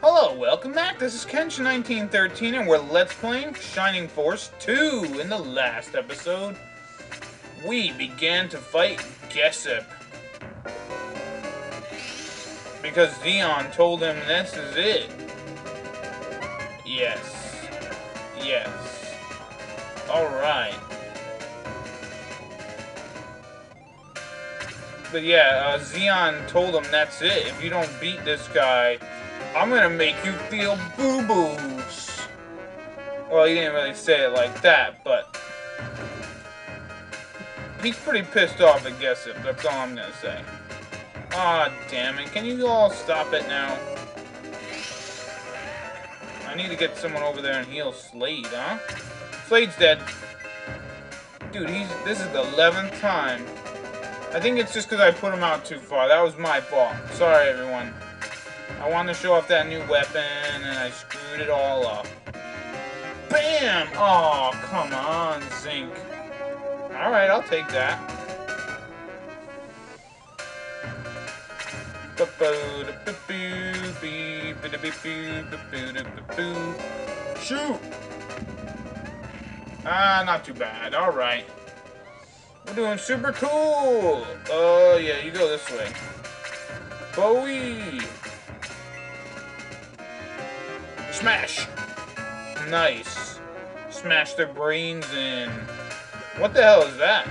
Hello, welcome back. This is Kenshin1913, and we're Let's Playing Shining Force 2. In the last episode, we began to fight Geshp. Because Zeon told him this is it. Yes. Yes. Alright. But yeah, uh, Zeon told him that's it. If you don't beat this guy, I'm gonna make you feel boo-boos. Well, he didn't really say it like that, but... He's pretty pissed off at Geshp, that's all I'm gonna say. Aw, oh, damn it. Can you all stop it now? I need to get someone over there and heal Slade, huh? Slade's dead. Dude, he's this is the 11th time. I think it's just because I put him out too far. That was my fault. Sorry, everyone. I wanted to show off that new weapon, and I screwed it all up. Bam! Oh, come on, Zynk. Alright, I'll take that. Shoot! Ah, not too bad. Alright. We're doing super cool! Oh, uh, yeah, you go this way. Bowie! Smash! Nice. Smash their brains in. What the hell is that?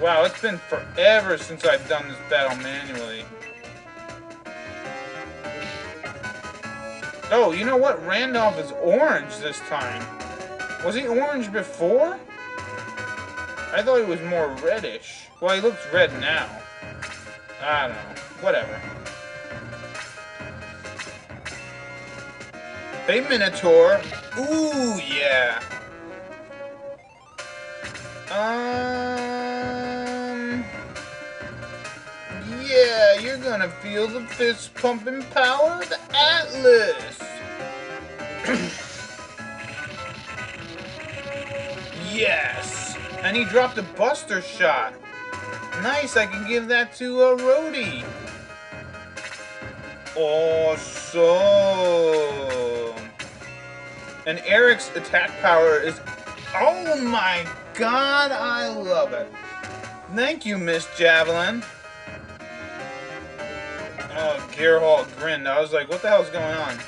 Wow, it's been forever since I've done this battle manually. Oh, you know what? Randolf is orange this time. Was he orange before? I thought he was more reddish. Well, he looks red now. I don't know. Whatever. Hey, Minotaur. Ooh, yeah. Um... Yeah, you're gonna feel the fist pumping power of the Atlas. yes! And he dropped a buster shot. Nice, I can give that to a Rohde. Awesome. And Eric's attack power is... Oh my god, I love it. Thank you, Mist Javelin. Oh, Gerhalt grinned. I was like, what the hell's going on?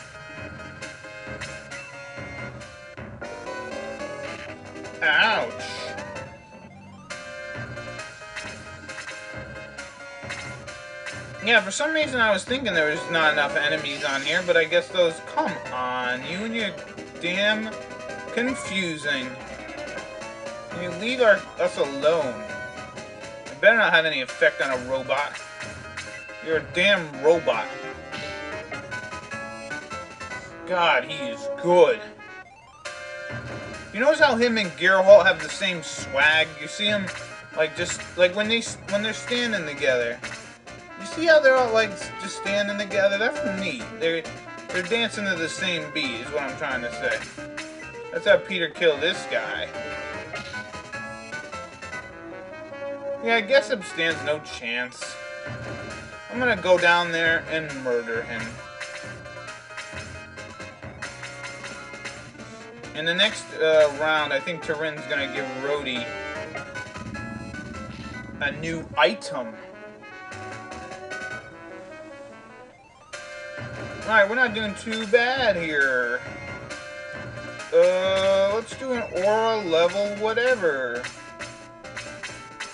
Ouch. Yeah, for some reason I was thinking there was not enough enemies on here, but I guess those... Come on, you and your damn confusing. Can you leave our, us alone? It better not have any effect on a robot. You're a damn robot. God, he is good. You notice how him and Gerhalt have the same swag? You see him, like, just, like, when, they, when they're standing together. You see how they're all, like, just standing together? That's neat. They're, they're dancing to the same beat, is what I'm trying to say. Let's have Peter kill this guy. Yeah, I guess it stands no chance. I'm gonna go down there and murder him. In the next uh, round, I think Tyrin's gonna give Rohde a new item. Alright, we're not doing too bad here. Uh, let's do an aura level whatever.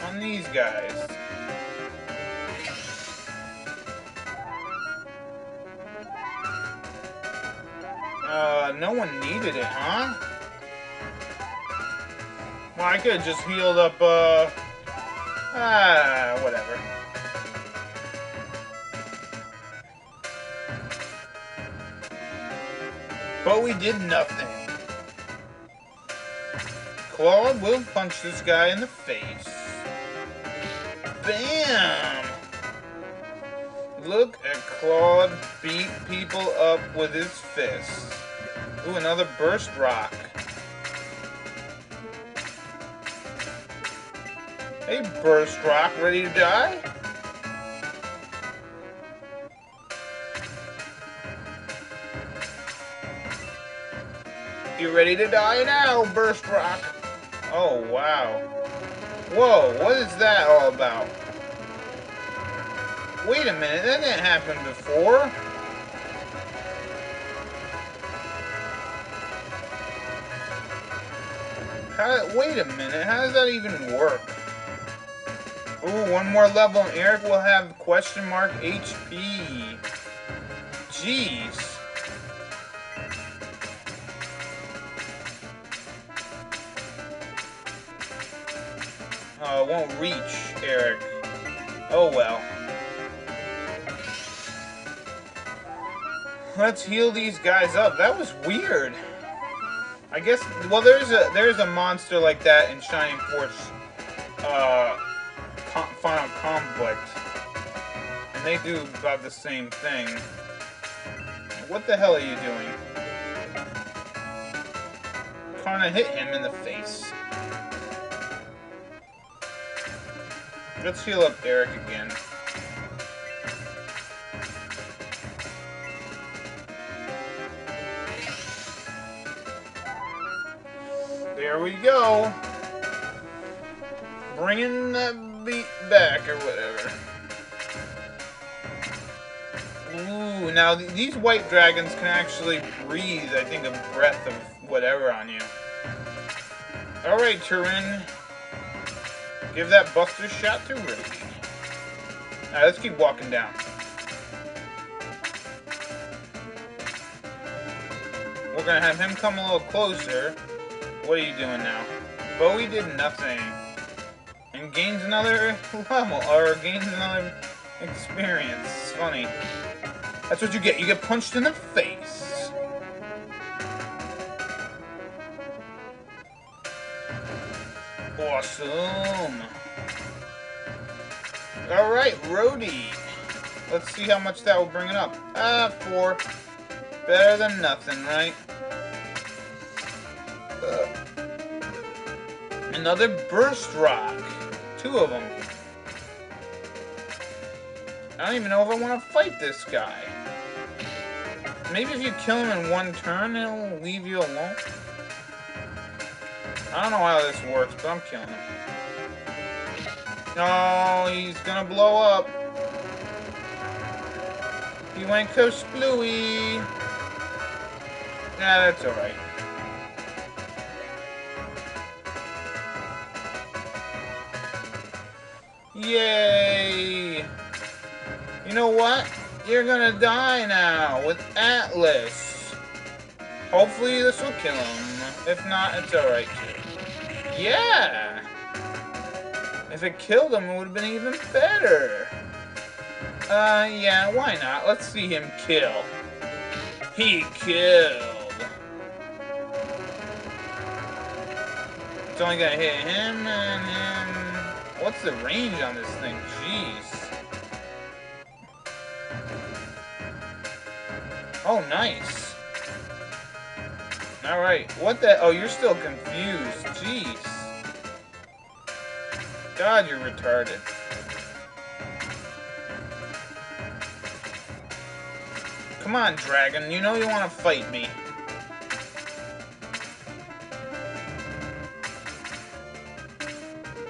On these guys. Uh, no one needed it, huh? Well, I could have just healed up, uh... Ah, whatever. But we did nothing. Claude will punch this guy in the face. Bam! Look at Claude beat people up with his fists. Ooh, another burst rock. Hey, burst rock, ready to die? You ready to die now, Burst Rock? Oh, wow. Whoa, what is that all about? Wait a minute, that didn't happen before. How, wait a minute, how does that even work? Ooh, one more level and Eric will have question mark HP. Jeez. It won't reach, Eric. Oh well. Let's heal these guys up. That was weird. I guess, well, there's a there's a monster like that in Shining Force uh, Final Conflict. And they do about the same thing. What the hell are you doing? Kinda hit him in the face. Let's heal up Eric again. There we go. Bringing that beat back or whatever. Ooh, now th these white dragons can actually breathe, I think, a breath of whatever on you. Alright, Tyrin. Give that buster shot to Rohde. Alright, let's keep walking down. We're gonna have him come a little closer. What are you doing now? Bowie did nothing. And gains another level, or gains another experience. It's funny. That's what you get. You get punched in the face. Awesome. Alright, Rohde. Let's see how much that will bring it up. Ah, four. Better than nothing, right? Uh, another Burst Rock. Two of them. I don't even know if I want to fight this guy. Maybe if you kill him in one turn, he'll leave you alone. I don't know how this works, but I'm killing him. Oh, he's gonna blow up. He went Bluey. Nah, that's alright. Yay! You know what? You're gonna die now with Atlas. Hopefully this will kill him. If not, it's alright too. Yeah! If it killed him, it would have been even better. Uh, yeah, why not? Let's see him kill. He killed. It's only gonna hit him and him. What's the range on this thing? Jeez. Oh, nice. Alright, what the- oh, you're still confused. Jeez. God, you're retarded. Come on, dragon. You know you want to fight me.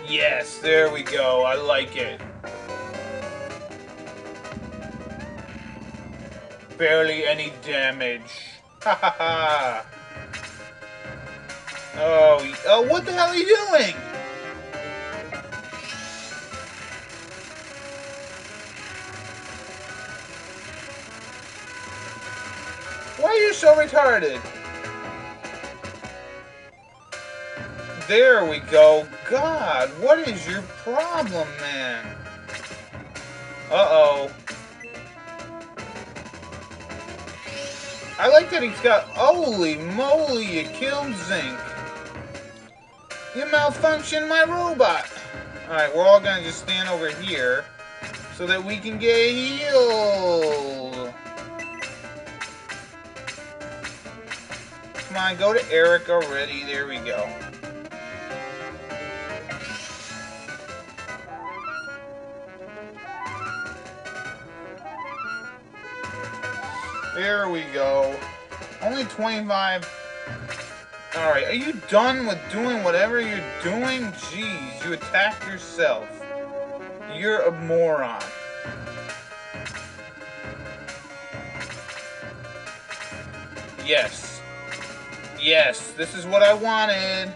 Yes, there we go. I like it. Barely any damage. Ha ha ha. Oh, oh, what the hell are you doing? Why are you so retarded? There we go. God, what is your problem, man? Uh-oh. I like that he's got... Holy moly, you killed Zynk. You malfunctioned my robot! Alright, we're all gonna just stand over here so that we can get healed. Come on, go to Eric already. There we go. There we go. Only 25 Alright, are you done with doing whatever you're doing? Jeez, you attacked yourself. You're a moron. Yes. Yes, this is what I wanted.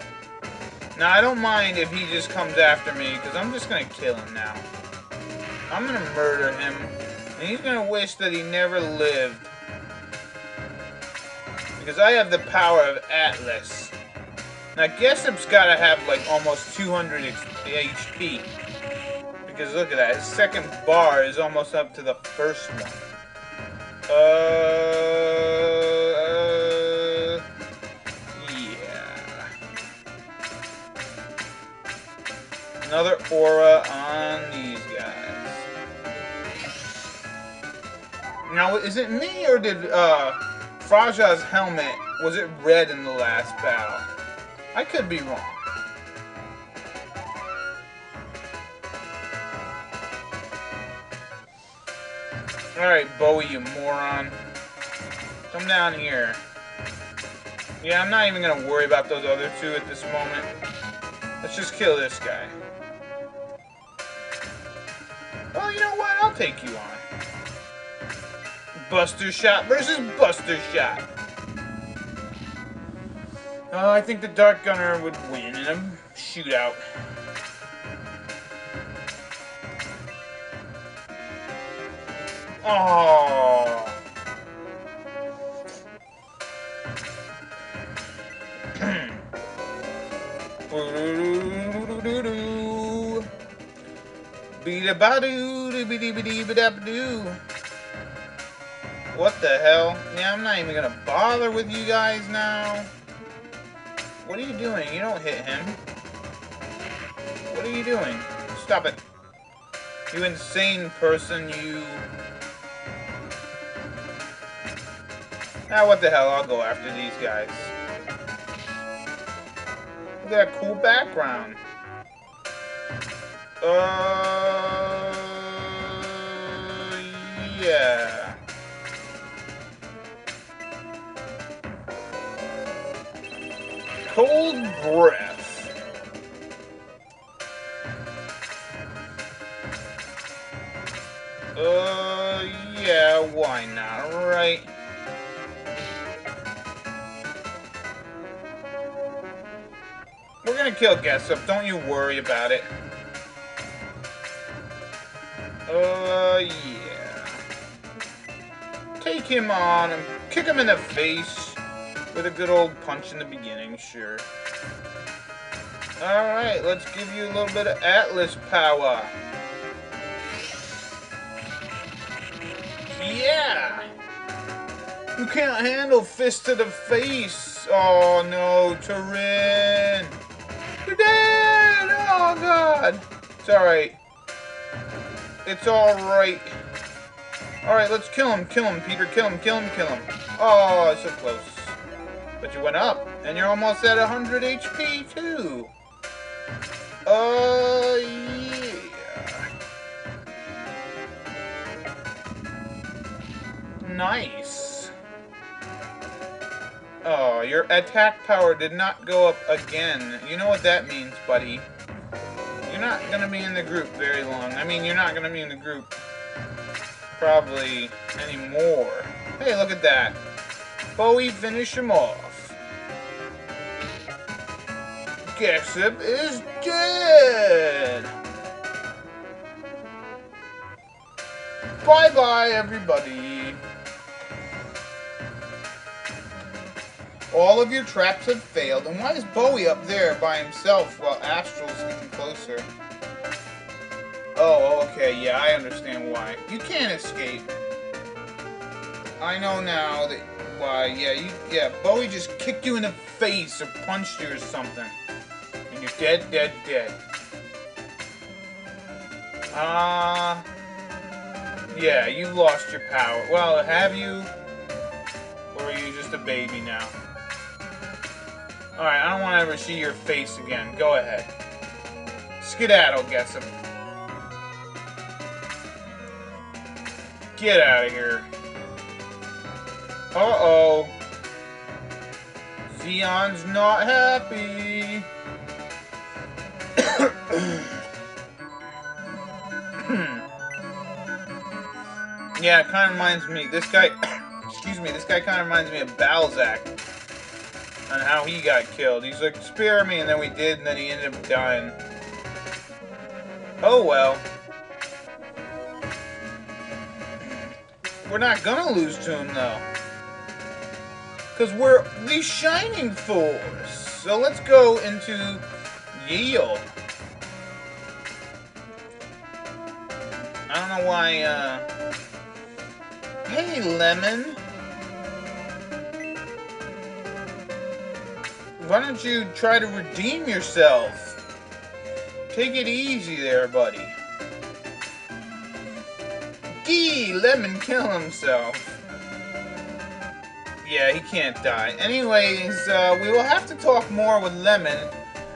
Now, I don't mind if he just comes after me, because I'm just going to kill him now. I'm going to murder him, and he's going to wish that he never lived. Because I have the power of Atlas. Now, Geshp's got to have, like, almost 200 HP. Because look at that, his second bar is almost up to the first one. Uh... yeah. another aura on these guys. Now, is it me or did uh, Frayja's helmet, was it red in the last battle? I could be wrong. Alright, Bowie, you moron. Come down here. Yeah, I'm not even gonna worry about those other two at this moment. Let's just kill this guy. Well, you know what? I'll take you on. Buster Shot versus Buster Shot. Oh, I think the Dark Gunner would win in a shootout. Oh. What the hell? Yeah, I'm not even gonna bother with you guys now. What are you doing? You don't hit him. What are you doing? Stop it. You insane person, you... Ah, what the hell, I'll go after these guys. Look at that cool background. Uh, yeah. Cold breath. Uh, yeah, why not, right? We're gonna kill Geshp, don't you worry about it. Uh, yeah. Take him on and kick him in the face with a good old punch in the beginning, sure. Alright, let's give you a little bit of Atlas power. Yeah! You can't handle fist to the face. Oh no, Tyrin! You're dead! Oh god! It's alright. It's alright. Alright, let's kill him, kill him, Peter, kill him, kill him, kill him. Oh, so close. But you went up, and you're almost at 100 HP, too. Uh, yeah. Nice. Oh, your attack power did not go up again. You know what that means, buddy you're not going to be in the group very long. I mean, you're not going to be in the group probably anymore. Hey, look at that. Bowie finish him off. Geshp is dead! Bye-bye, everybody. All of your traps have failed. And why is Bowie up there by himself while Astral's getting closer? Oh, okay, yeah, I understand why. You can't escape. I know now that why, yeah, you yeah, Bowie just kicked you in the face or punched you or something. You're dead, dead, dead. Ah, uh, yeah, you lost your power. Well, have you? Or are you just a baby now? Alright, I don't want to ever see your face again. Go ahead. Skedaddle, Geshp. Get out of here. Uh-oh. Zeon's not happy. Hmm. yeah, it kind of reminds me. This guy, excuse me, this guy kind of reminds me of Balzac on how he got killed. He's like, spare me, and then we did, and then he ended up dying. Oh well. We're not gonna lose to him though. Because we're the Shining Force. So let's go into Uh... Hey, Lemon! Why don't you try to redeem yourself? Take it easy there, buddy. Gee, Lemon kill himself. Yeah, he can't die. Anyways, uh, we will have to talk more with Lemon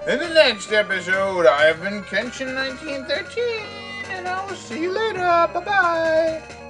in the next episode. I have been Kenshin1913 and I will see you later. Bye bye.